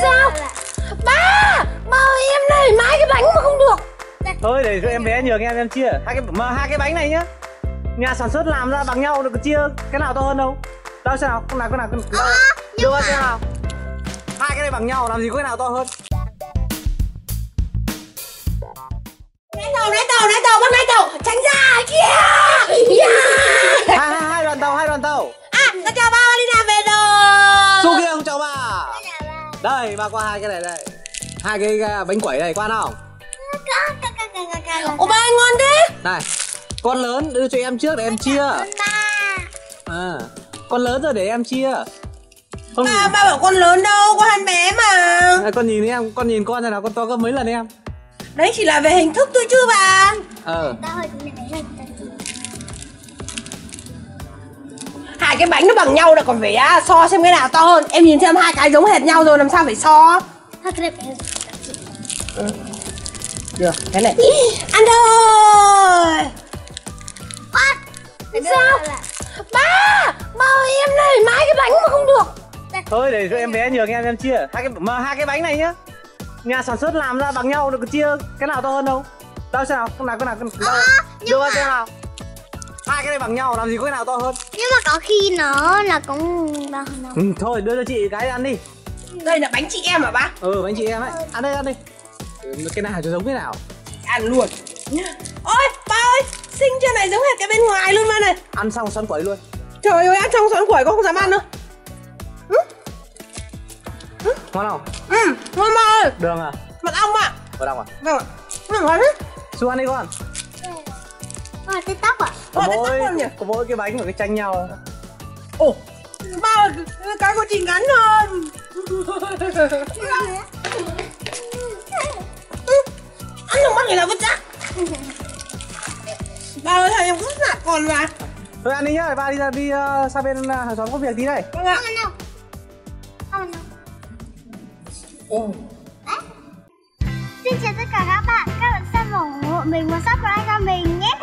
Sao? Ba! Ba ơi em này mãi cái bánh mà không được. Thôi để cho em bé nhường em em chia. Hai cái mà hai cái bánh này nhá. Nhà sản xuất làm ra bằng nhau được chia cái nào to hơn đâu. Đâu xem nào. Con nào con nào con nào. Đưa qua xem nào. Hai cái này bằng nhau làm gì có cái nào to hơn? Nãy tàu nãy tàu nãy tàu bắt nãy tàu Tránh ra kia. Yeah. Đây bà qua hai cái này đây. Hai cái, cái bánh quẩy này qua nào. Ồ ba anh ngon thế? Này con lớn đưa cho em trước để em chia. À, con lớn rồi để em chia. Không Ba ba bảo con lớn đâu con hắn bé mà. À, con nhìn em con nhìn con này nào con to gấp mấy lần em. Đấy chỉ là về hình thức thôi chứ bà ờ Hai cái bánh nó bằng nhau là còn phải à, so xem cái nào to hơn. Em nhìn xem hai cái giống hệt nhau rồi làm sao phải so? Được, cái này. Ăn thôi Sao? Ba Ba ơi em này mãi cái bánh mà không được. Thôi để cho em bé nhường em em chia. Hai cái mà hai cái bánh này nhá. Nhà sản xuất làm ra bằng nhau được chia cái nào to hơn đâu? Đâu xem nào con nào con nào con nào. Đưa qua xem nào hai cái này bằng nhau làm gì có cái nào to hơn? Nhưng mà có khi nó là cũng bằng nó ừ, thôi đưa cho chị cái ăn đi. Đây là bánh chị em hả ba? ừ bánh chị em ấy. Ăn đây ăn đi ừ, cái nào cho giống cái nào? Ăn luôn. Ôi ba ơi Xinh chưa này giống hệt cái bên ngoài luôn ba này. Ăn xong xoắn quẩy luôn. Trời ơi ăn trong xoắn quẩy con không dám ăn nữa. Ngon không? Ừ ngon ba ơi. Đường à Mật ong ạ. Mật ong à Vâng ạ. Nó ngon đấy su ăn đi con Cái tóc à có Ờ, cái mỗi tóc con nhỉ? có mỗi cái bánh và cái chanh nhau. Ồ. Ba cái của chị ngắn hơn. Ăn không bắt người nào vứt rác Ba ơi thằng em vứt rác còn mà. Thôi ăn đi nhá ba đi ra đi uh, sang bên uh, hàng xóm có việc tí đây. Vâng ạ. Không ăn đâu. Không ăn đâu. Ồ. Xin chào tất cả các bạn. Các bạn xem ủng hộ mình và subscribe cho mình nhé